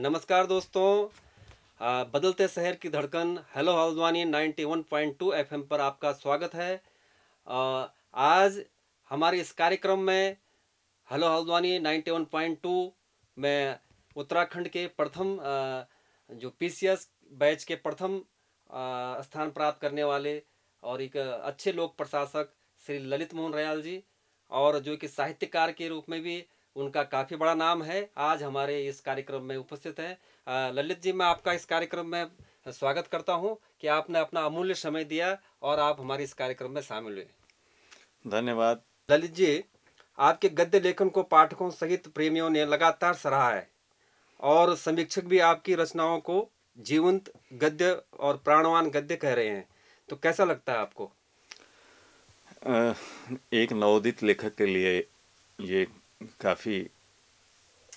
नमस्कार दोस्तों। बदलते शहर की धड़कन, हेलो हल्द्वानी 91.2 एफएम पर आपका स्वागत है। आज हमारे इस कार्यक्रम में हेलो हल्द्वानी 91.2 में उत्तराखंड के प्रथम जो पीसीएस बैच के प्रथम स्थान प्राप्त करने वाले और एक अच्छे लोक प्रशासक श्री ललित मोहन रयाल जी और जो कि साहित्यकार के रूप में भी उनका काफ़ी बड़ा नाम है। आज हमारे इस कार्यक्रम में उपस्थित हैं। ललित जी मैं आपका इस कार्यक्रम में स्वागत करता हूँ कि आपने अपना अमूल्य समय दिया और आप हमारे इस कार्यक्रम में शामिल हुए। धन्यवाद। ललित जी आपके गद्य लेखन को पाठकों सहित प्रेमियों ने लगातार सराहा है और समीक्षक भी आपकी रचनाओं को जीवंत गद्य और प्राणवान गद्य कह रहे हैं। तो कैसा लगता है आपको? एक नवोदित लेखक के लिए ये काफ़ी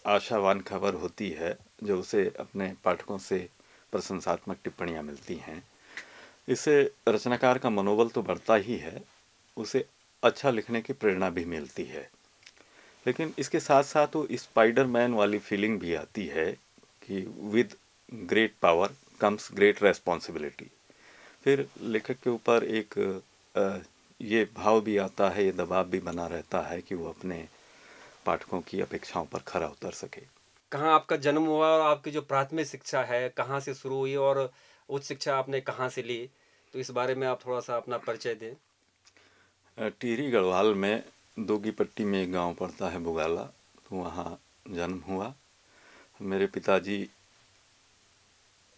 आशावान खबर होती है, जो उसे अपने पाठकों से प्रशंसात्मक टिप्पणियाँ मिलती हैं। इससे रचनाकार का मनोबल तो बढ़ता ही है, उसे अच्छा लिखने की प्रेरणा भी मिलती है। लेकिन इसके साथ साथ वो स्पाइडर मैन वाली फीलिंग भी आती है कि with great power comes great responsibility. फिर लेखक के ऊपर एक ये भाव भी आता है, ये दबाव भी बना रहता है कि वो अपने पाठकों की अपेक्षाओं पर खरा उतर सके। कहाँ आपका जन्म हुआ और आपकी जो प्राथमिक शिक्षा है कहाँ से शुरू हुई और उच्च शिक्षा आपने कहाँ से ली? तो इस बारे में आप थोड़ा सा अपना परिचय दें। टिहरी गढ़वाल में दोगी पट्टी में एक गाँव पड़ता है बुगाला तो वहाँ जन्म हुआ। मेरे पिताजी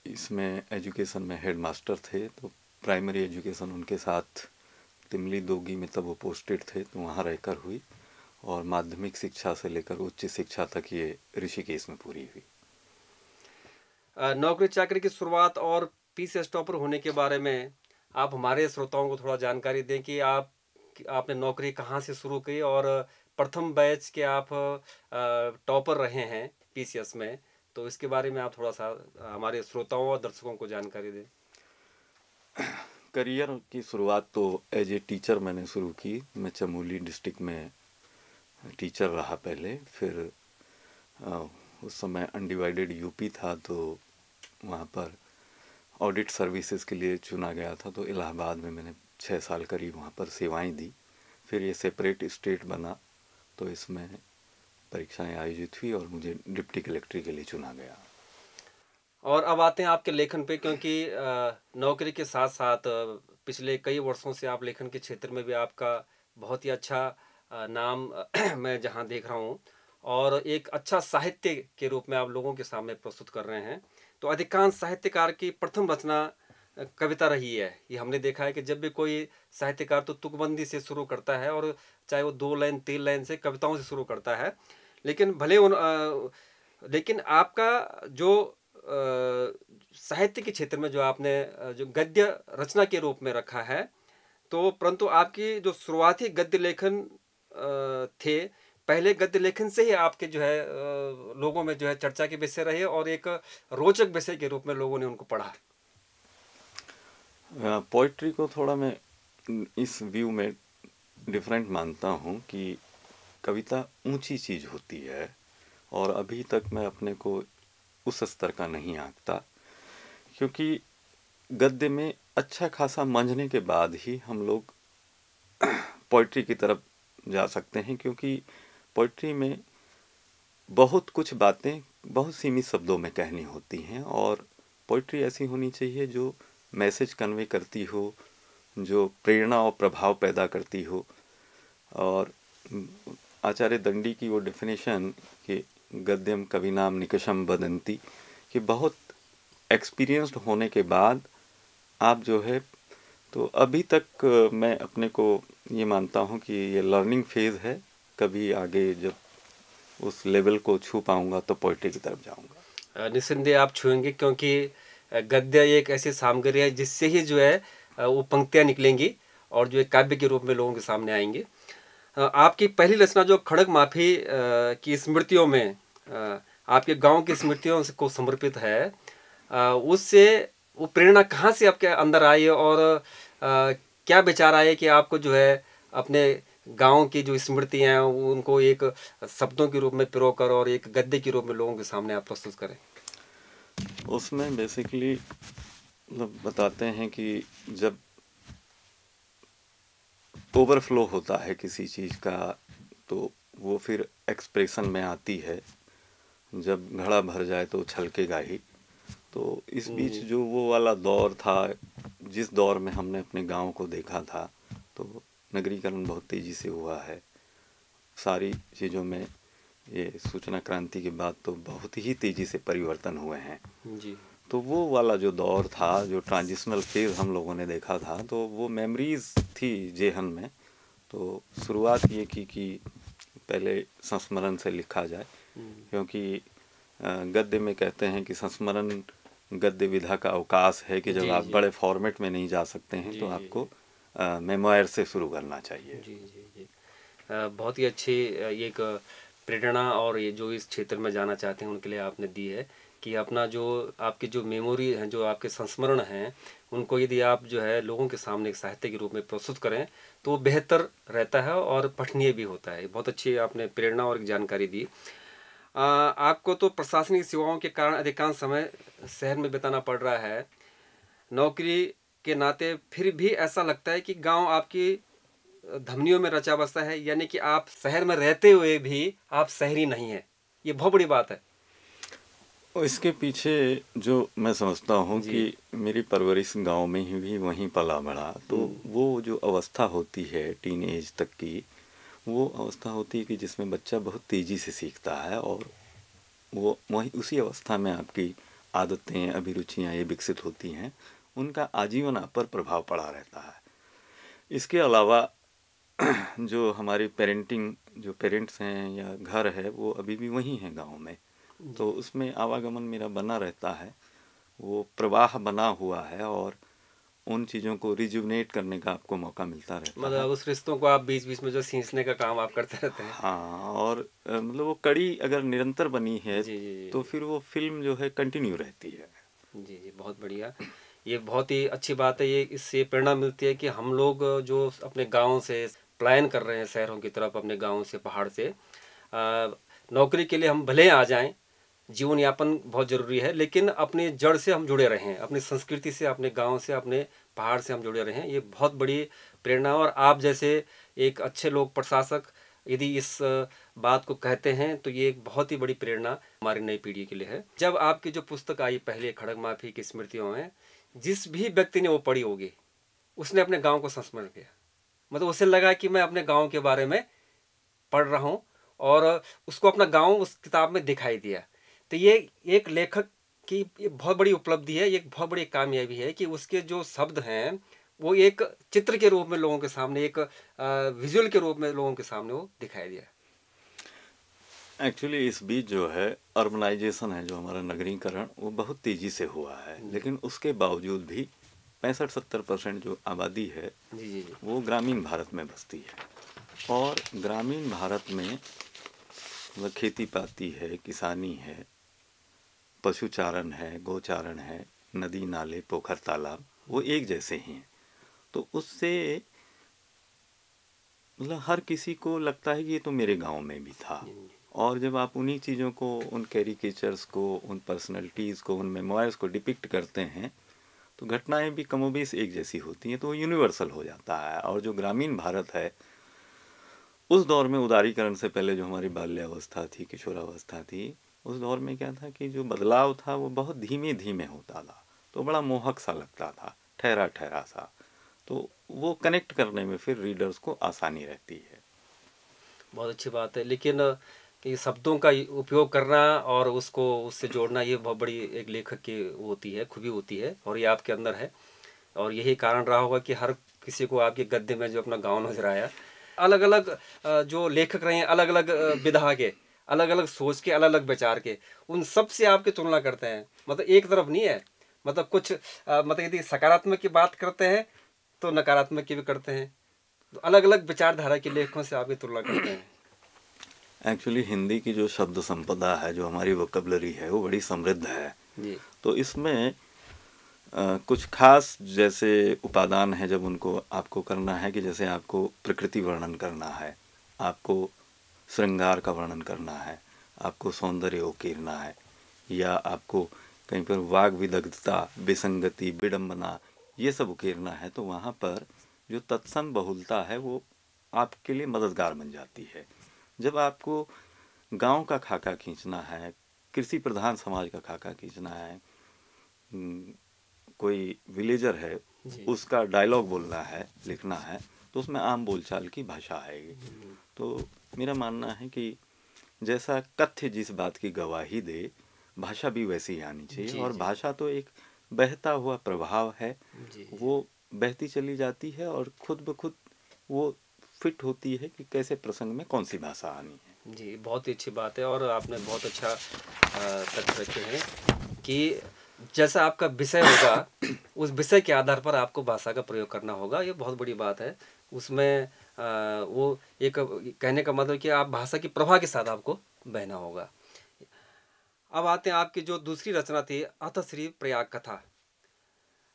इसमें एजुकेशन में हेड मास्टर थे तो प्राइमरी एजुकेशन उनके साथ तिमली दोगी में तब वो पोस्टेड थे तो वहाँ रहकर हुई। और माध्यमिक शिक्षा से लेकर उच्च शिक्षा तक ये ऋषिकेश में पूरी हुई। नौकरी चाकरी की शुरुआत और पीस स्टॉपर होने के बारे में आप हमारे श्रोताओं को थोड़ा जानकारी दें कि आप आपने नौकरी कहाँ से शुरू की और प्रथम बैच के आप टॉपर रहे हैं पीसीएस में तो इसके बारे में आप थोड़ा सा हमारे श्रोताओं और दर्शकों को जानकारी दें। करियर की शुरुआत तो एज ए टीचर मैंने शुरू की मैं चमोली डिस्ट्रिक्ट में टीचर रहा पहले फिर अ, उस समय अनडिवाइडेड यूपी था तो वहाँ पर ऑडिट सर्विसेज़ के लिए चुना गया था तो इलाहाबाद में मैंने छः साल करीब वहाँ पर सेवाएँ दी। फिर ये सेपरेट स्टेट बना तो इसमें परीक्षाएँ आयोजित हुई और मुझे डिप्टी कलेक्टर के लिए चुना गया। और अब आते हैं आपके लेखन पे क्योंकि नौकरी के साथ साथ पिछले कई वर्षों से आप लेखन के क्षेत्र में भी आपका बहुत ही अच्छा नाम मैं जहाँ देख रहा हूँ और एक अच्छा साहित्य के रूप में आप लोगों के सामने प्रस्तुत कर रहे हैं तो अधिकांश साहित्यकार की प्रथम रचना कविता रही है। ये हमने देखा है कि जब भी कोई साहित्यकार तो तुकबंदी से शुरू करता है और चाहे वो दो लाइन तीन लाइन से कविताओं से शुरू करता है। लेकिन भले उन अ, लेकिन आपका जो साहित्य के क्षेत्र में जो आपने जो गद्य रचना के रूप में रखा है तो परंतु आपकी जो शुरुआती गद्य लेखन थे। पहले गद्य लेखन से ही आपके जो है लोगों में जो है चर्चा के विषय रहे और एक रोचक विषय के रूप में लोगों ने उनको पढ़ा। पोइट्री को थोड़ा मैं इस व्यू में डिफरेंट मानता हूँ कि कविता ऊँची चीज़ होती है और अभी तक मैं अपने को उस स्तर का नहीं आंकता, क्योंकि गद्य में अच्छा खासा मंझने के बाद ही हम लोग पोइट्री की तरफ़ जा सकते हैं क्योंकि पोइट्री में बहुत कुछ बातें बहुत सीमित शब्दों में कहनी होती हैं और पोइट्री ऐसी होनी चाहिए जो मैसेज कन्वे करती हो, जो प्रेरणा और प्रभाव पैदा करती हो। और आचार्य दंडी की वो डेफिनेशन कि गद्यम कवि नाम निकषम बदंती कि बहुत एक्सपीरियंस्ड होने के बाद आप जो है तो अभी तक मैं अपने को ये मानता हूँ कि ये लर्निंग फ़ेज़ है। कभी आगे जब उस लेवल को छू पाऊँगा तो पोइट्री की तरफ़ जाऊँगा। निस्संदेह आप छूएँगे क्योंकि गद्य एक ऐसी सामग्री है जिससे ही जो है वो पंक्तियाँ निकलेंगी और जो एक काव्य के रूप में लोगों के सामने आएँगी। आपकी पहली रचना जो खड़ग माफ़ी की स्मृतियों में आपके गाँव की स्मृतियों को समर्पित है उससे वो प्रेरणा कहाँ से आपके अंदर आई है और अ, क्या विचार आए कि आपको जो है अपने गाँव की जो स्मृतियाँ हैं उनको एक शब्दों के रूप में पिरो कर और एक गद्य के रूप में लोगों के सामने आप प्रस्तुत करें? उसमें बेसिकली मतलब बताते हैं कि जब ओवरफ्लो होता है किसी चीज़ का तो वो फिर एक्सप्रेशन में आती है। जब घड़ा भर जाए तो छलकेगा ही। तो इस बीच जो वो वाला दौर था जिस दौर में हमने अपने गाँव को देखा था तो नगरीकरण बहुत तेज़ी से हुआ है। सारी चीज़ों में ये सूचना क्रांति के बाद तो बहुत ही तेज़ी से परिवर्तन हुए हैं। जी। तो वो वाला जो दौर था जो ट्रांजिशनल फ़ेज़ हम लोगों ने देखा था तो वो मेमोरीज थी जेहन में। तो शुरुआत ये की कि पहले संस्मरण से लिखा जाए हम्म। क्योंकि गद्य में कहते हैं कि संस्मरण गद्य विधा का अवकाश है कि जब आप बड़े फॉर्मेट में नहीं जा सकते हैं तो आपको मेमोयर से शुरू करना चाहिए। जी जी जी। बहुत ही अच्छी एक प्रेरणा और ये जो इस क्षेत्र में जाना चाहते हैं उनके लिए आपने दी है कि अपना जो आपकी जो मेमोरी हैं जो आपके संस्मरण हैं उनको यदि आप जो है लोगों के सामने एक साहित्य के रूप में प्रस्तुत करें तो वो बेहतर रहता है और पठनीय भी होता है। बहुत अच्छी आपने प्रेरणा और जानकारी दी। आपको तो प्रशासनिक सेवाओं के कारण अधिकांश समय शहर में बिताना पड़ रहा है। नौकरी के नाते फिर भी ऐसा लगता है कि गाँव आपकी धमनियों में रचा बसता है यानी कि आप शहर में रहते हुए भी आप शहरी नहीं हैं। ये बहुत बड़ी बात है। इसके पीछे जो मैं समझता हूँ कि मेरी परवरिश गाँव में ही भी वहीं पला बढ़ा। तो हम्म। वो जो अवस्था होती है टीन एज तक की वो अवस्था होती है कि जिसमें बच्चा बहुत तेज़ी से सीखता है और वो वही उसी अवस्था में आपकी आदतें अभिरुचियाँ ये विकसित होती हैं उनका आजीवन आप पर प्रभाव पड़ा रहता है। इसके अलावा जो हमारी पेरेंटिंग जो पेरेंट्स हैं या घर है वो अभी भी वहीं हैं गाँव में। तो उसमें आवागमन मेरा बना रहता है वो प्रवाह बना हुआ है और उन चीज़ों को रिजुवनेट करने का आपको मौका मिलता रहता मतलब है। मतलब उस रिश्तों को आप बीच बीच में जो सींचने का काम आप करते रहते हैं। हाँ और मतलब वो कड़ी अगर निरंतर बनी है जी, जी, जी, तो फिर वो फ़िल्म जो है कंटिन्यू रहती है। जी जी बहुत बढ़िया। ये बहुत ही अच्छी बात है ये इससे प्रेरणा मिलती है कि हम लोग जो अपने गाँव से प्लान कर रहे हैं शहरों की तरफ़ अपने गाँव से पहाड़ से नौकरी के लिए हम भले आ जाएँ जीवन यापन बहुत ज़रूरी है लेकिन अपने जड़ से हम जुड़े रहें अपनी संस्कृति से अपने गाँव से अपने पहाड़ से हम जुड़े रहें ये बहुत बड़ी प्रेरणा और आप जैसे एक अच्छे लोग प्रशासक यदि इस बात को कहते हैं तो ये एक बहुत ही बड़ी प्रेरणा हमारी नई पीढ़ी के लिए है। जब आपकी जो पुस्तक आई, पहले खड़ग माफ़ी की स्मृतियों में, जिस भी व्यक्ति ने वो पढ़ी होगी, उसने अपने गाँव को संस्मरण किया। मतलब उसे लगा कि मैं अपने गाँव के बारे में पढ़ रहा हूँ और उसको अपना गाँव उस किताब में दिखाई दिया। तो ये एक लेखक की बहुत बड़ी उपलब्धि है एक बहुत बड़ी कामयाबी है कि उसके जो शब्द हैं वो एक चित्र के रूप में लोगों के सामने एक विजुअल के रूप में लोगों के सामने वो दिखाई दिया एक्चुअली इस बीच जो है अर्बनाइजेशन है जो हमारा नगरीकरण वो बहुत तेज़ी से हुआ है। लेकिन उसके बावजूद भी पैंसठ सत्तर परसेंट जो आबादी है जी जी जी। वो ग्रामीण भारत में बसती है। और ग्रामीण भारत में खेती पाती है किसानी है पशुचारण है गोचारण है नदी नाले पोखर तालाब वो एक जैसे ही हैं। तो उससे मतलब हर किसी को लगता है कि ये तो मेरे गाँव में भी था। और जब आप उन्हीं चीज़ों को उन कैरिकेचर्स को उन पर्सनैलिटीज़ को उन मेमोयर्स को डिपिक्ट करते हैं तो घटनाएँ भी कमोबेश एक जैसी होती हैं तो वो यूनिवर्सल हो जाता है। और जो ग्रामीण भारत है उस दौर में उदारीकरण से पहले जो हमारी बाल्यावस्था थी किशोरावस्था थी उस दौर में क्या था कि जो बदलाव था वो बहुत धीमे धीमे होता था तो बड़ा मोहक सा लगता था ठहरा ठहरा सा। तो वो कनेक्ट करने में फिर रीडर्स को आसानी रहती है। बहुत अच्छी बात है, लेकिन कि शब्दों का उपयोग करना और उसको, उससे जोड़ना, ये बहुत बड़ी एक लेखक की होती है, खूबी होती है और ये आपके अंदर है। और यही कारण रहा होगा कि हर किसी को आपके गद्य में जो अपना गाँव नज़र आया अलग अलग जो लेखक रहे हैं अलग अलग विधा के अलग अलग सोच के अलग अलग विचार के उन सबसे आपकी तुलना करते हैं। मतलब एक तरफ़ नहीं है। मतलब कुछ आ, मतलब यदि सकारात्मक की बात करते हैं तो नकारात्मक की भी करते हैं। तो अलग अलग विचारधारा के लेखकों से आपकी तुलना करते हैं। एक्चुअली हिंदी की जो शब्द संपदा है जो हमारी वोकबलरी है वो बड़ी समृद्ध है। जी। तो इसमें आ, कुछ खास जैसे उपादान है जब उनको आपको करना है कि जैसे आपको प्रकृति वर्णन करना है आपको श्रृंगार का वर्णन करना है आपको सौंदर्य उकेरना है या आपको कहीं पर वाग विदग्धता विसंगति विडम्बना ये सब उकेरना है तो वहाँ पर जो तत्सम बहुलता है वो आपके लिए मददगार बन जाती है। जब आपको गाँव का खाका खींचना है कृषि प्रधान समाज का खाका खींचना है कोई विलेजर है उसका डायलॉग बोलना है लिखना है तो उसमें आम बोलचाल की भाषा आएगी। तो मेरा मानना है कि जैसा कथ्य जिस बात की गवाही दे भाषा भी वैसी ही आनी चाहिए और भाषा तो एक बहता हुआ प्रभाव है जी, वो बहती चली जाती है और खुद ब खुद वो फिट होती है कि कैसे प्रसंग में कौन सी भाषा आनी है। जी बहुत ही अच्छी बात है और आपने बहुत अच्छा तथ्य रखे हैं कि जैसा आपका विषय होगा उस विषय के आधार पर आपको भाषा का प्रयोग करना होगा। ये बहुत बड़ी बात है। उसमें आ, वो एक कहने का मतलब कि आप भाषा की प्रभा के साथ आपको बहना होगा। अब आते हैं आपकी जो दूसरी रचना थी अथश्री प्रयाग कथा।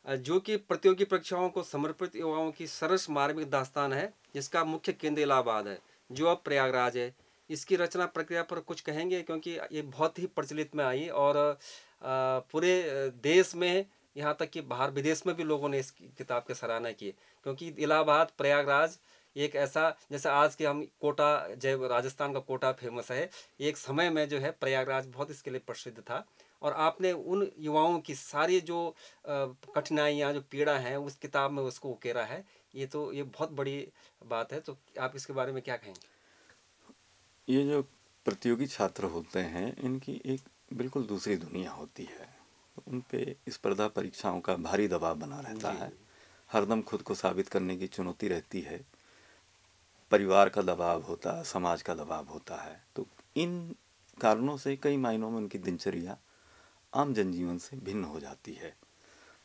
जो कि प्रतियोगी परीक्षाओं को समर्पित युवाओं की सरस मार्मिक दास्तान है जिसका मुख्य केंद्र इलाहाबाद है। जो अब प्रयागराज है। इसकी रचना प्रक्रिया पर कुछ कहेंगे? क्योंकि ये बहुत ही प्रचलित में आई और पूरे देश में, यहाँ तक कि बाहर विदेश में भी लोगों ने इस किताब की सराहना की। क्योंकि इलाहाबाद, प्रयागराज एक ऐसा, जैसे आज के हम कोटा, जय, राजस्थान का कोटा फ़ेमस है, एक समय में जो है प्रयागराज बहुत इसके लिए प्रसिद्ध था। और आपने उन युवाओं की सारी जो कठिनाइयाँ, जो पीड़ा हैं, उस किताब में उसको उकेरा है। ये तो ये बहुत बड़ी बात है। तो आप इसके बारे में क्या कहेंगे? ये जो प्रतियोगी छात्र होते हैं, इनकी एक बिल्कुल दूसरी दुनिया होती है उन पे स्पर्धा परीक्षाओं का भारी दबाव बना रहता है। हरदम खुद को साबित करने की चुनौती रहती है। परिवार का दबाव होता है समाज का दबाव होता है। तो इन कारणों से कई मायनों में उनकी दिनचर्या आम जनजीवन से भिन्न हो जाती है।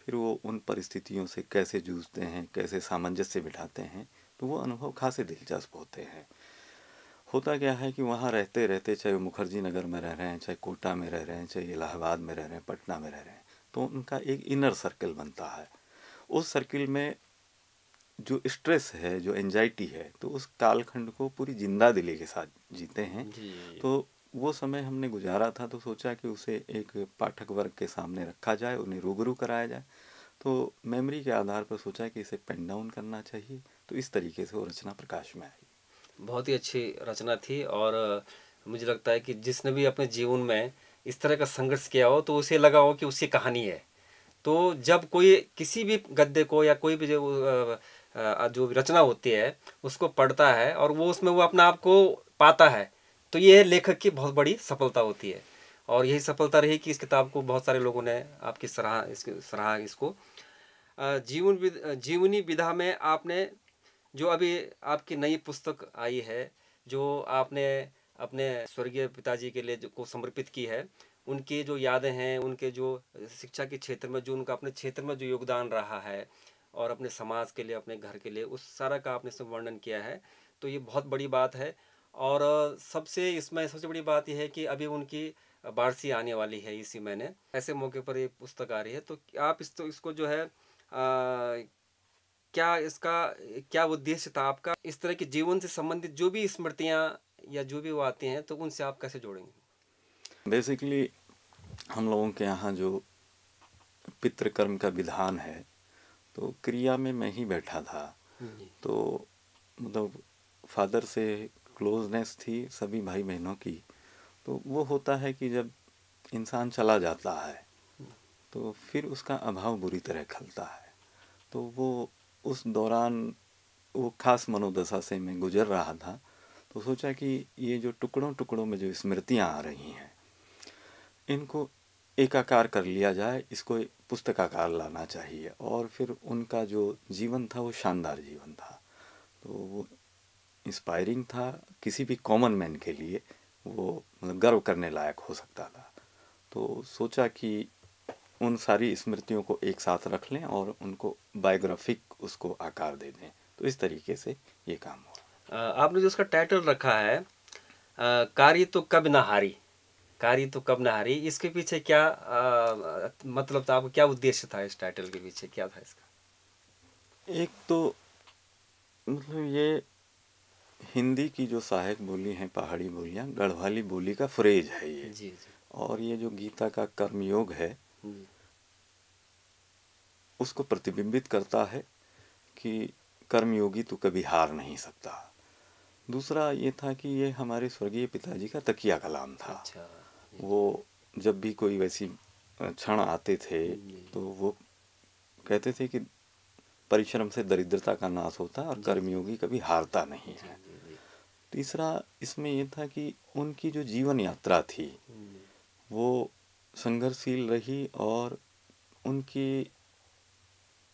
फिर वो उन परिस्थितियों से कैसे जूझते हैं कैसे सामंजस्य बिठाते हैं तो वो अनुभव खासे दिलचस्प होते हैं। होता क्या है कि वहाँ रहते रहते चाहे वो मुखर्जी नगर में रह रहे हैं चाहे कोटा में रह रहे हैं चाहे इलाहाबाद में रह रहे हैं पटना में रह रहे हैं तो उनका एक इनर सर्कल बनता है। उस सर्किल में जो स्ट्रेस है जो एंजाइटी है तो उस कालखंड को पूरी ज़िंदा दिली के साथ जीते हैं। तो वो समय हमने गुजारा था तो सोचा कि उसे एक पाठक वर्ग के सामने रखा जाए उन्हें रूबरू कराया जाए। तो मेमोरी के आधार पर सोचा कि इसे पेन डाउन करना चाहिए तो इस तरीके से वो रचना प्रकाश में आई। बहुत ही अच्छी रचना थी और मुझे लगता है कि जिसने भी अपने जीवन में इस तरह का संघर्ष किया हो तो उसे लगा हो कि उसकी कहानी है। तो जब कोई किसी भी गद्य को या कोई भी जो जो रचना होती है, उसको पढ़ता है और वो उसमें वो अपना आप को पाता है तो ये लेखक की बहुत बड़ी सफलता होती है। और यही सफलता रही कि इस किताब को बहुत सारे लोगों ने आपकी सराहा, इसकी सराहा इसको जीवन जीवनी विधा में आपने जो अभी आपकी नई पुस्तक आई है जो आपने अपने स्वर्गीय पिताजी के लिए जो को समर्पित की है उनकी जो यादें हैं उनके जो शिक्षा के क्षेत्र में जो उनका अपने क्षेत्र में जो योगदान रहा है और अपने समाज के लिए अपने घर के लिए उस सारा का आपने सब वर्णन किया है तो ये बहुत बड़ी बात है। और सबसे इसमें सबसे बड़ी बात यह है कि अभी उनकी बारसी आने वाली है इसी महीने। ऐसे मौके पर ये पुस्तक आ रही है तो आप इस तो इसको जो है आ, क्या इसका क्या उद्देश्य था आपका? इस तरह के जीवन से संबंधित जो भी स्मृतियाँ या जो भी वो आती हैं तो उनसे आप कैसे जोड़ेंगे? बेसिकली हम लोगों के यहाँ जो पितृकर्म का विधान है तो क्रिया में मैं ही बैठा था। तो मतलब फादर से क्लोजनेस थी सभी भाई बहनों की तो वो होता है कि जब इंसान चला जाता है तो फिर उसका अभाव बुरी तरह खलता है। तो वो उस दौरान वो खास मनोदशा से मैं गुजर रहा था तो सोचा कि ये जो टुकड़ों टुकड़ों में जो स्मृतियाँ आ रही हैं, इनको एकाकार कर लिया जाए, इसको पुस्तकाकार लाना चाहिए। और फिर उनका जो जीवन था, वो शानदार जीवन था। तो वो इंस्पायरिंग था, किसी भी कॉमन मैन के लिए वो मतलब गर्व करने लायक हो सकता था। तो सोचा कि उन सारी स्मृतियों को एक साथ रख लें और उनको बायोग्राफिक उसको आकार दे दें। तो इस तरीके से ये काम हो आपने जो उसका टाइटल रखा है कारी तो कब न हारी कारी तो कब न हारी इसके पीछे क्या आ, मतलब था आपको क्या उद्देश्य था इस टाइटल के पीछे? क्या था इसका? एक तो मतलब ये हिंदी की जो सहायक बोली हैं पहाड़ी बोलियाँ गढ़वाली बोली का फ्रेज है ये। जी, जी। और ये जो गीता का कर्मयोग है उसको प्रतिबिंबित करता है कि कर्मयोगी तो कभी हार नहीं सकता। दूसरा ये था कि ये हमारे स्वर्गीय पिताजी का तकिया कलाम था। अच्छा, वो जब भी कोई वैसी क्षण आते थे तो वो कहते थे कि परिश्रम से दरिद्रता का नाश होता है और कर्मयोगी कभी हारता नहीं है। तीसरा इसमें यह था कि उनकी जो जीवन यात्रा थी वो संघर्षशील रही और उनकी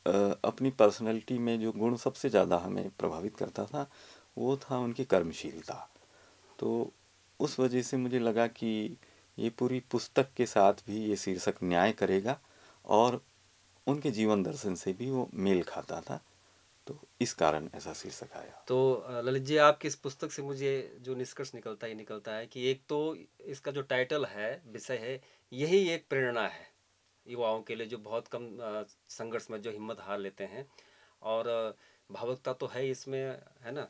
अपनी पर्सनैलिटी में जो गुण सबसे ज़्यादा हमें प्रभावित करता था, वो था उनकी कर्मशीलता। तो उस वजह से मुझे लगा कि ये पूरी पुस्तक के साथ भी ये शीर्षक न्याय करेगा और उनके जीवन दर्शन से भी वो मेल खाता था। तो इस कारण ऐसा शीर्षक आया। तो ललित जी आपकी इस पुस्तक से मुझे जो निष्कर्ष निकलता ही निकलता है कि एक तो इसका जो टाइटल है, विषय है, यही एक प्रेरणा है युवाओं के लिए जो बहुत कम संघर्ष में जो हिम्मत हार लेते हैं। और भावुकता तो है इसमें, है ना?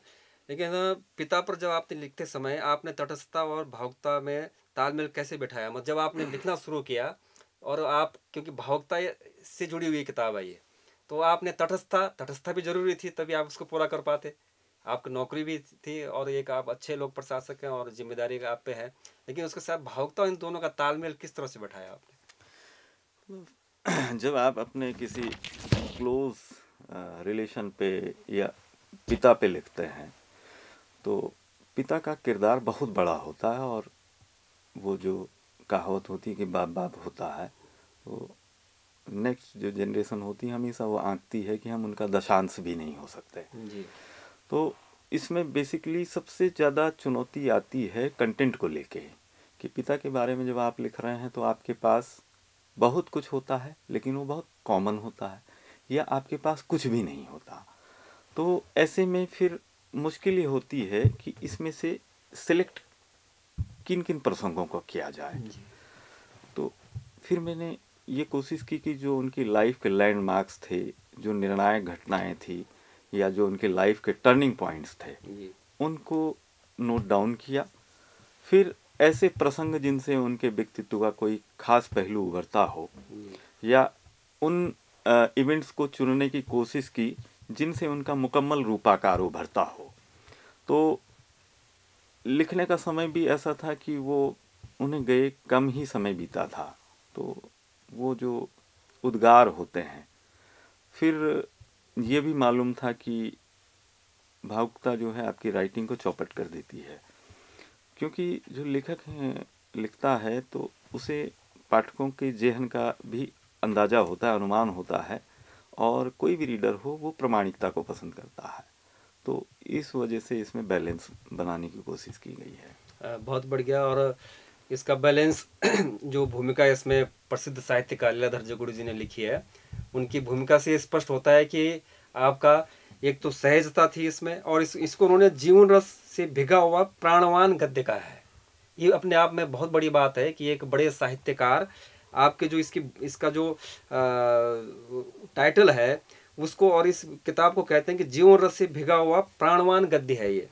लेकिन पिता पर जब आपने लिखते समय आपने तटस्थता और भावुकता में तालमेल कैसे बैठाया? मतलब जब आपने लिखना शुरू किया और आप, क्योंकि भावुकता से जुड़ी हुई किताब है ये तो आपने तटस्थता तटस्थता भी ज़रूरी थी, तभी आप उसको पूरा कर पाते। आपकी नौकरी भी थी और एक आप अच्छे लोग प्रशासक हैं और ज़िम्मेदारी आप पे है। लेकिन उसके साथ भावुकता इन दोनों का तालमेल किस तरह से बैठाया आपने? जब आप अपने किसी क्लोज रिलेशन पे या पिता पे लिखते हैं तो पिता का किरदार बहुत बड़ा होता है और वो जो कहावत होती है कि बाप बाप होता है तो नेक्स्ट जो जनरेशन होती है हमेशा वो आंकती है कि हम उनका दशांश भी नहीं हो सकते। जी। तो इसमें बेसिकली सबसे ज़्यादा चुनौती आती है कंटेंट को लेके कि पिता के बारे में जब आप लिख रहे हैं तो आपके पास बहुत कुछ होता है लेकिन वो बहुत कॉमन होता है या आपके पास कुछ भी नहीं होता। तो ऐसे में फिर मुश्किल ये होती है कि इसमें से सिलेक्ट किन किन प्रसंगों को किया जाए। तो फिर मैंने ये कोशिश की कि जो उनकी लाइफ के लैंडमार्क्स थे जो निर्णायक घटनाएँ थी या जो उनके लाइफ के टर्निंग पॉइंट्स थे उनको नोट डाउन किया। फिर ऐसे प्रसंग जिनसे उनके व्यक्तित्व का कोई खास पहलू उभरता हो या उन इवेंट्स को चुनने की कोशिश की जिनसे उनका मुकम्मल रूपाकार उभरता हो। तो लिखने का समय भी ऐसा था कि वो उन्हें गए कम ही समय बीता था। तो वो जो उद्गार होते हैं। फिर ये भी मालूम था कि भावुकता जो है आपकी राइटिंग को चौपट कर देती है। क्योंकि जो लेखक है, लिखता है तो उसे पाठकों के जेहन का भी अंदाज़ा होता है, अनुमान होता है, और कोई भी रीडर हो, वो प्रमाणिकता को पसंद करता है। तो इस वजह से इसमें बैलेंस बनाने की कोशिश की गई है। बहुत बढ़िया, और इसका बैलेंस जो भूमिका इसमें प्रसिद्ध साहित्यकार लीलाधर जगुड़ी जी ने लिखी है उनकी भूमिका से स्पष्ट होता है कि आपका एक तो सहजता थी इसमें और इस इसको उन्होंने जीवन रस से भिगा हुआ प्राणवान गद्य का है। ये अपने आप में बहुत बड़ी बात है कि एक बड़े साहित्यकार आपके जो इसकी इसका जो आ, टाइटल है उसको और इस किताब को कहते हैं कि जीवन रस से भिगा हुआ प्राणवान गद्य है ये।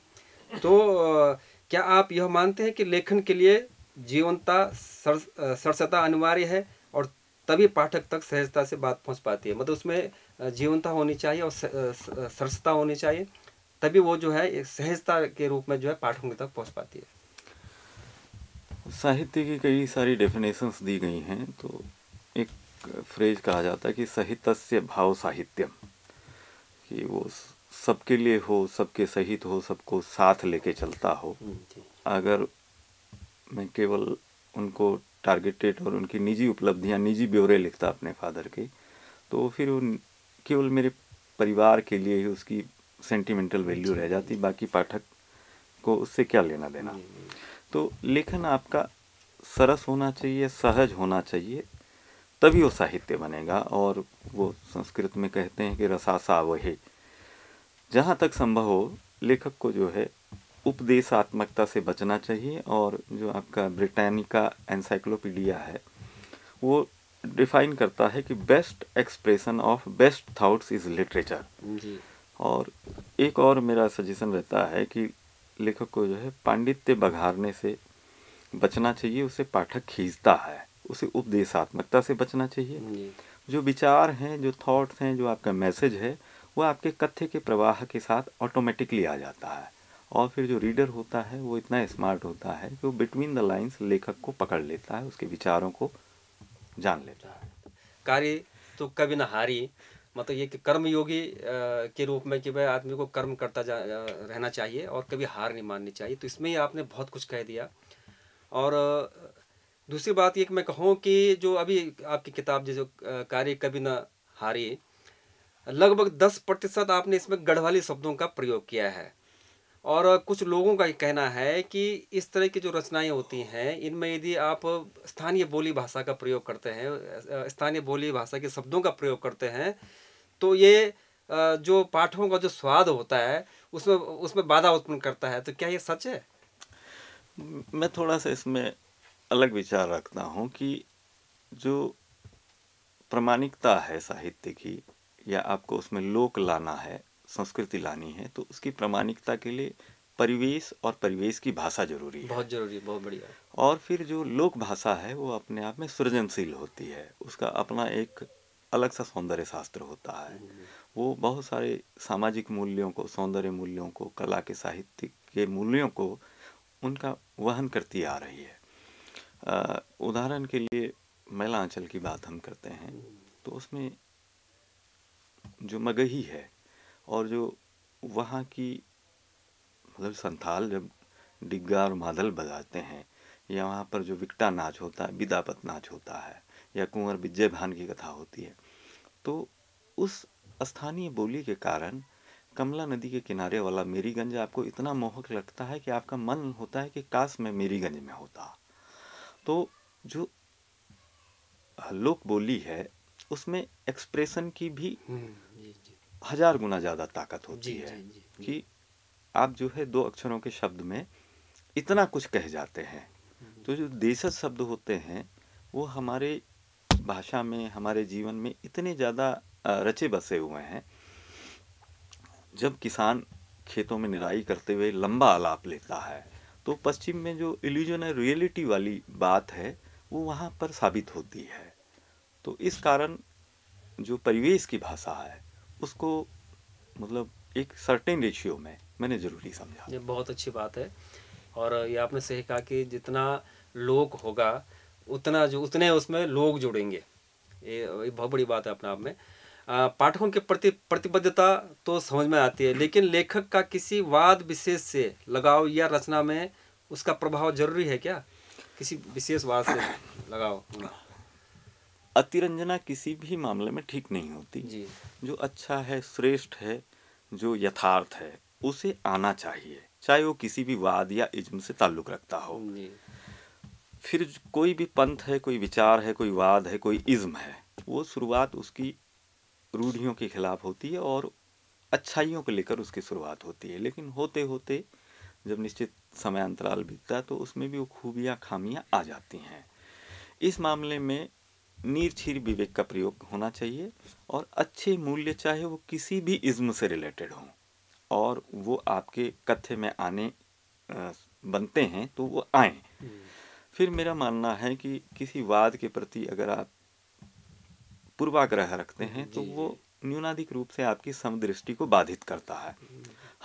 तो आ, क्या आप यह मानते हैं कि लेखन के लिए जीवनता सर, सरसता अनिवार्य है और तभी पाठक तक सहजता से बात पहुँच पाती है। मतलब उसमें जीवनता होनी चाहिए और सरसता होनी चाहिए तभी वो जो है सहजता के रूप में जो है पाठकों तक पहुँच पाती है। साहित्य की कई सारी डेफिनेशंस दी गई हैं तो एक फ्रेज कहा जाता है कि साहित्य से भाव साहित्यम कि वो सबके लिए हो सबके सहित हो सबको साथ लेके चलता हो। अगर मैं केवल उनको टारगेटेड और उनकी निजी उपलब्धियाँ निजी ब्यौरे लिखता अपने फादर के। तो फिर उन केवल मेरे परिवार के लिए ही उसकी सेंटिमेंटल वैल्यू रह जाती बाकी पाठक को उससे क्या लेना देना? तो लेखन आपका सरस होना चाहिए सहज होना चाहिए तभी वो साहित्य बनेगा और वो संस्कृत में कहते हैं कि रसासा वहे। जहाँ तक संभव हो लेखक को जो है उपदेशात्मकता से बचना चाहिए और जो आपका ब्रिटानिका एनसाइक्लोपीडिया है वो डिफाइन करता है कि best expression of best thoughts is literature. और एक और मेरा सजेशन रहता है कि लेखक को जो है पांडित्य बघारने से बचना चाहिए उसे पाठक खींचता है उसे उपदेशात्मकता से बचना चाहिए। जो। विचार हैं जो थॉट्स हैं जो आपका मैसेज है वो आपके कथ्य के प्रवाह के साथ ऑटोमेटिकली आ जाता है। और फिर जो रीडर होता है, वो इतना स्मार्ट होता है कि वो बिटवीन द लाइंस लेखक को पकड़ लेता है, उसके विचारों को जान लेता है। कार्य तो कभी न हारी मतलब ये कि कर्मयोगी के रूप में कि भाई आदमी को कर्म करता जा रहना चाहिए और कभी हार नहीं माननी चाहिए तो इसमें ही आपने बहुत कुछ कह दिया। और दूसरी बात ये कि मैं कहूँ कि जो अभी आपकी किताब जो कार्य कभी न हारी, लगभग दस प्रतिशत आपने इसमें गढ़वाली शब्दों का प्रयोग किया है। और कुछ लोगों का कहना है कि इस तरह की जो रचनाएँ होती हैं, इनमें यदि आप स्थानीय बोली भाषा का प्रयोग करते हैं, स्थानीय बोली भाषा के शब्दों का प्रयोग करते हैं तो ये जो पाठों का जो स्वाद होता है, उसमें उसमें बाधा उत्पन्न करता है। तो क्या ये सच है? मैं थोड़ा सा इसमें अलग विचार रखता हूँ कि जो प्रमाणिकता है साहित्य की, या आपको उसमें लोक लाना है संस्कृति लानी है तो उसकी प्रमाणिकता के लिए परिवेश और परिवेश की भाषा ज़रूरी है। बहुत ज़रूरी है बहुत बढ़िया। और फिर जो लोक भाषा है वो अपने आप में सृजनशील होती है। उसका अपना एक अलग सा सौंदर्य शास्त्र होता है। वो बहुत सारे सामाजिक मूल्यों को सौंदर्य मूल्यों को कला के साहित्य के मूल्यों को उनका वहन करती आ रही है। उदाहरण के लिए मैलांचल की बात हम करते हैं तो उसमें जो मगही है और जो वहाँ की मतलब संथाल जब डिग्गा और मादल बजाते हैं या वहाँ पर जो विकटा नाच होता है विदापत नाच होता है या कुंवर विजय भान की कथा होती है तो उस स्थानीय बोली के कारण कमला नदी के किनारे वाला मेरीगंज आपको इतना मोहक लगता है कि आपका मन होता है कि काश मैं मेरीगंज में होता। तो जो लोक बोली है उसमें एक्सप्रेशन की भी हम्म, हज़ार गुना ज़्यादा ताकत होती जी है जी जी कि आप जो है दो अक्षरों के शब्द में इतना कुछ कह जाते हैं। तो जो देशज शब्द होते हैं वो हमारे भाषा में हमारे जीवन में इतने ज़्यादा रचे बसे हुए हैं। जब किसान खेतों में निराई करते हुए लंबा आलाप लेता है तो पश्चिम में जो इल्यूजन है रियलिटी वाली बात है वो वहाँ पर साबित होती है। तो इस कारण जो परिवेश की भाषा है उसको मतलब एक सर्टेन रेशियो में मैंने ज़रूरी समझा। ये बहुत अच्छी बात है। और ये आपने सही कहा कि जितना लोग होगा, उतना जो, उतने उसमें लोग जुड़ेंगे। ये बहुत बड़ी बात है अपने आप में। पाठकों के प्रति, प्रतिबद्धता तो समझ में आती है, लेकिन लेखक का किसी वाद विशेष से लगाव या रचना में उसका प्रभाव ज़रूरी है क्या? किसी विशेष वाद से लगाव अतिरंजना किसी भी मामले में ठीक नहीं होती। जी। जो अच्छा है श्रेष्ठ है जो यथार्थ है उसे आना चाहिए चाहे वो किसी भी वाद या इज्म से ताल्लुक रखता हो। जी। फिर कोई भी पंथ है कोई विचार है कोई वाद है कोई इज्म है वो शुरुआत उसकी रूढ़ियों के खिलाफ होती है और अच्छाइयों को लेकर उसकी शुरुआत होती है। लेकिन होते होते जब निश्चित समय अंतराल बीतता है तो उसमें भी वो खूबियाँ खामियाँ आ जाती हैं। इस मामले में नीरछीर विवेक का प्रयोग होना चाहिए और अच्छे मूल्य चाहे वो किसी भी इज्म से रिलेटेड हों। और वो आपके कथ्य में आने बनते हैं तो वो आए। फिर मेरा मानना है कि किसी वाद के प्रति अगर आप पूर्वाग्रह रखते हैं तो वो न्यूनाधिक रूप से आपकी समदृष्टि को बाधित करता है।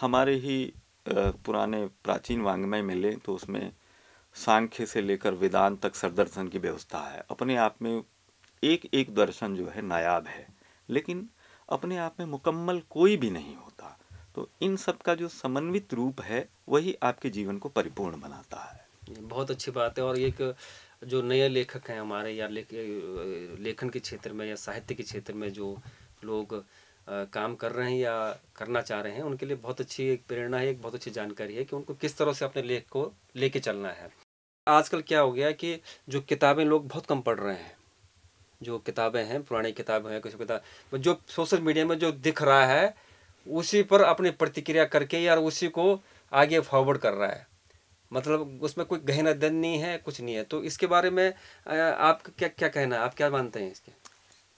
हमारे ही पुराने प्राचीन वांग्मय में लें तो उसमें सांख्य से लेकर वेदांत तक सरदर्शन की व्यवस्था है। अपने आप में एक एक दर्शन जो है नायाब है, लेकिन अपने आप में मुकम्मल कोई भी नहीं होता। तो इन सब का जो समन्वित रूप है, वही आपके जीवन को परिपूर्ण बनाता है। बहुत अच्छी बात है और एक जो नए लेखक हैं हमारे, या लेख, लेखन के क्षेत्र में या साहित्य के क्षेत्र में जो लोग काम कर रहे हैं या करना चाह रहे हैं, उनके लिए बहुत अच्छी एक प्रेरणा है, एक बहुत अच्छी जानकारी है कि उनको किस तरह से अपने लेख को लेके चलना है। आजकल क्या हो गया कि जो किताबें लोग बहुत कम पढ़ रहे हैं जो किताबें हैं, पुरानी किताबें हैं, कुछ किताब, जो सोशल मीडिया में जो दिख रहा है, उसी पर अपनी प्रतिक्रिया करके या उसी को आगे फॉरवर्ड कर रहा है। मतलब उसमें कोई गहना दन नहीं है, कुछ नहीं है। तो इसके बारे में आप क्या क्या कहना है? आप क्या मानते हैं इसके?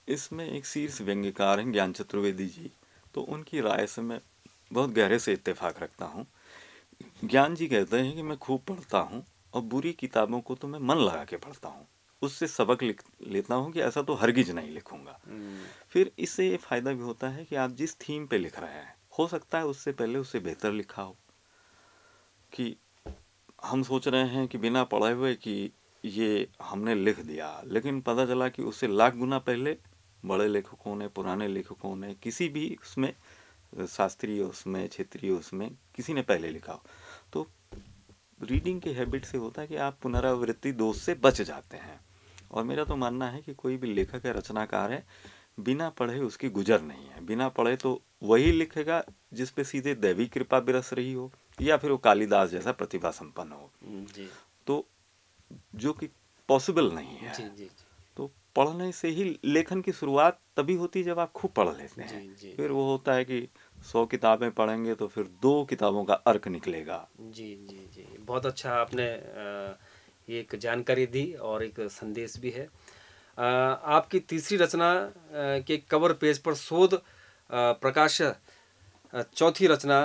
इसमें एक शीर्ष व्यंग्यकार हैं ज्ञान चतुर्वेदी जी। तो उनकी राय से मैं बहुत गहरे से इत्तेफाक रखता हूँ। ज्ञान जी कहते हैं कि मैं खूब पढ़ता हूँ और बुरी किताबों को तो मैं मन लगा के पढ़ता हूँ। उससे सबक लिख लेता हूँ कि ऐसा तो हरगिज नहीं लिखूँगा। हम्म, फिर इससे ये फ़ायदा भी होता है कि आप जिस थीम पे लिख रहे हैं हो सकता है उससे पहले उससे बेहतर लिखा हो कि हम सोच रहे हैं कि बिना पढ़े हुए कि ये हमने लिख दिया लेकिन पता चला कि उससे लाख गुना पहले बड़े लेखकों ने पुराने लेखकों ने किसी भी उसमें शास्त्रीय उसमें क्षेत्रीय उसमें किसी ने पहले लिखा हो। तो रीडिंग के हैबिट से होता है कि आप पुनरावृत्ति दोष से बच जाते हैं। और मेरा तो मानना है कि कोई भी लेखक है रचनाकार है बिना पढ़े उसकी गुजर नहीं है। बिना पढ़े तो वही लिखेगा जिस पे सीधे दैवी कृपा बिरस रही हो या फिर वो कालिदास जैसा प्रतिभा संपन्न हो। जी। तो जो कि पॉसिबल नहीं है। जी जी। तो पढ़ने से ही लेखन की शुरुआत तभी होती है जब आप खूब पढ़ लेते हैं। जी जी। फिर वो होता है कि सौ किताबें पढ़ेंगे तो फिर दो किताबों का अर्क निकलेगा। जी जी जी। बहुत अच्छा आपने अ, ये एक जानकारी दी और एक संदेश भी है। आपकी तीसरी रचना के कवर पेज पर शोध प्रकाश चौथी रचना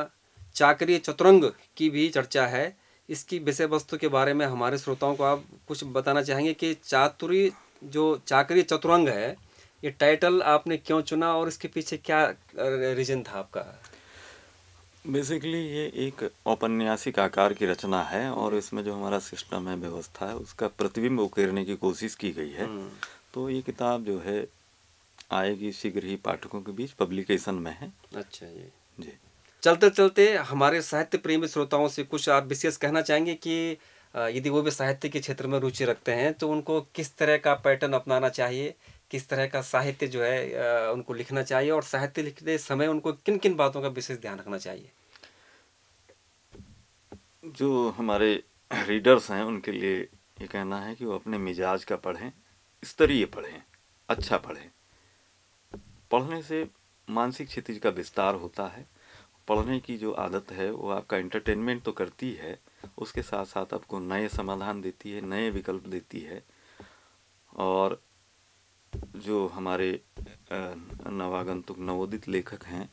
चाकरी चतुरंग की भी चर्चा है। इसकी विषय वस्तु के बारे में हमारे श्रोताओं को आप कुछ बताना चाहेंगे कि चातुरी, जो चाकरी चतुरंग है, ये टाइटल आपने क्यों चुना और इसके पीछे क्या रीजन था आपका? बेसिकली ये एक औपन्यासिक आकार की रचना है और इसमें जो हमारा सिस्टम है व्यवस्था है उसका प्रतिबिंब उकेरने की कोशिश की गई है। हम्म, तो ये किताब जो है आएगी शीघ्र ही पाठकों के बीच पब्लिकेशन में है। अच्छा जी। जी। चलते चलते हमारे साहित्य प्रेमी श्रोताओं से कुछ आप विशेष कहना चाहेंगे कि यदि वो भी साहित्य के क्षेत्र में रुचि रखते हैं तो उनको किस तरह का पैटर्न अपनाना चाहिए? किस तरह का साहित्य जो है उनको लिखना चाहिए और साहित्य लिखते समय उनको किन किन बातों का विशेष ध्यान रखना चाहिए? जो हमारे रीडर्स हैं, उनके लिए ये कहना है कि वो अपने मिजाज का पढ़ें, स्तरीय पढ़ें अच्छा पढ़ें। पढ़ने से मानसिक क्षितिज का विस्तार होता है। पढ़ने की जो आदत है, वो आपका एंटरटेनमेंट तो करती है, उसके साथ साथ आपको नए समाधान देती है, नए विकल्प देती है। और जो हमारे नवागंतुक नवोदित लेखक हैं,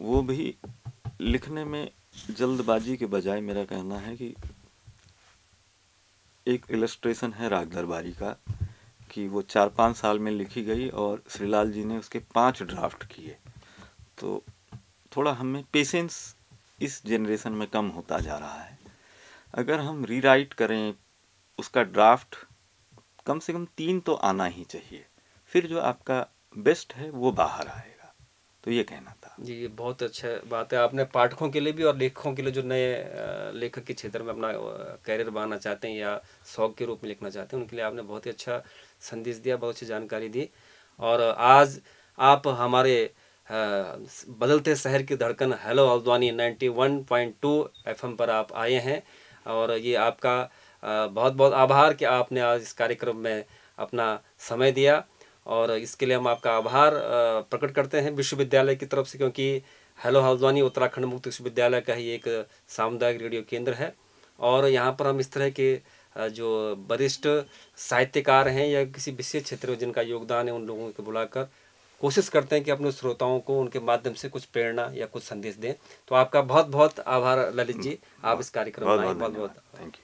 वो भी लिखने में जल्दबाजी के बजाय मेरा कहना है कि एक इलस्ट्रेशन है राग दरबारी का, कि वो चार पाँच साल में लिखी गई और श्रीलाल जी ने उसके पाँच ड्राफ्ट किए। तो थोड़ा हमें पेशेंस इस जनरेशन में कम होता जा रहा है। अगर हम रीराइट करें उसका ड्राफ्ट कम से कम तीन तो आना ही चाहिए। फिर जो आपका बेस्ट है, वो बाहर आएगा। तो ये कहना था। जी, ये बहुत अच्छा बात है। आपने पाठकों के लिए भी और लेखकों के लिए जो नए लेखक के क्षेत्र में अपना कैरियर बनाना चाहते हैं या शौक के रूप में लिखना चाहते हैं, उनके लिए आपने बहुत ही अच्छा संदेश दिया, बहुत अच्छी जानकारी दी। और आज आप हमारे बदलते शहर की धड़कन हेलो हल्द्वानी 91.2 एफएम पर आप आए हैं। और ये आपका बहुत बहुत आभार कि आपने आज इस कार्यक्रम में अपना समय दिया और इसके लिए हम आपका आभार प्रकट करते हैं विश्वविद्यालय की तरफ़ से क्योंकि हेलो हल्द्वानी उत्तराखंड मुक्त विश्वविद्यालय का ही एक सामुदायिक रेडियो केंद्र है और यहाँ पर हम इस तरह के जो वरिष्ठ साहित्यकार हैं या किसी विशेष क्षेत्र में जिनका योगदान है उन लोगों को बुलाकर कोशिश करते हैं कि अपने श्रोताओं को उनके माध्यम से कुछ प्रेरणा या कुछ संदेश दें। तो आपका बहुत बहुत आभार ललित जी आप इस कार्यक्रम में आए। बहुत बहुत थैंक यू